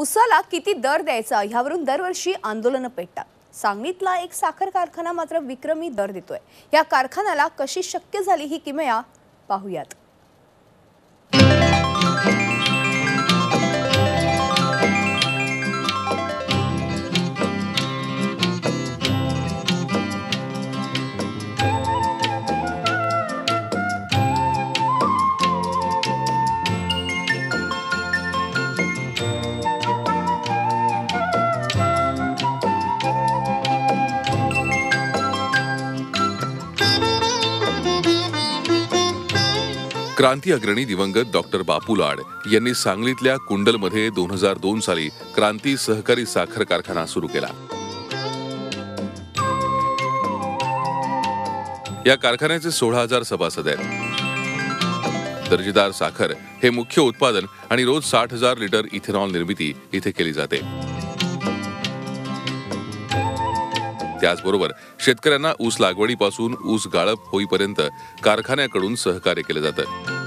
उसाला किती दर द्यायचा ह्यावरून दरवर्षी आंदोलनं पेटतात. सांगलीतला एक साखर कारखाना मात्र विक्रमी दर देतोय. या कारखान्याला कशी शक्य झाली ही किमया पाहूयात. क्रांती अग्रणी दिवंगत डॉक्टर बापू लाड यांनी सांगलीतल्या कुंडलमध्ये दोन हजार दोन साली क्रांती सहकारी साखर कारखाना सुरू केला. या कारखान्याचे सोळा हजार सभासद आहेत. दर्जेदार साखर हे मुख्य उत्पादन आणि रोज साठ हजार लिटर इथेनॉल निर्मिती इथे केली जाते. त्याचबरोबर शेतकऱ्यांना ऊस लागवडीपासून ऊस गाळप होईपर्यंत कारखान्याकडून सहकार्य केलं जातं.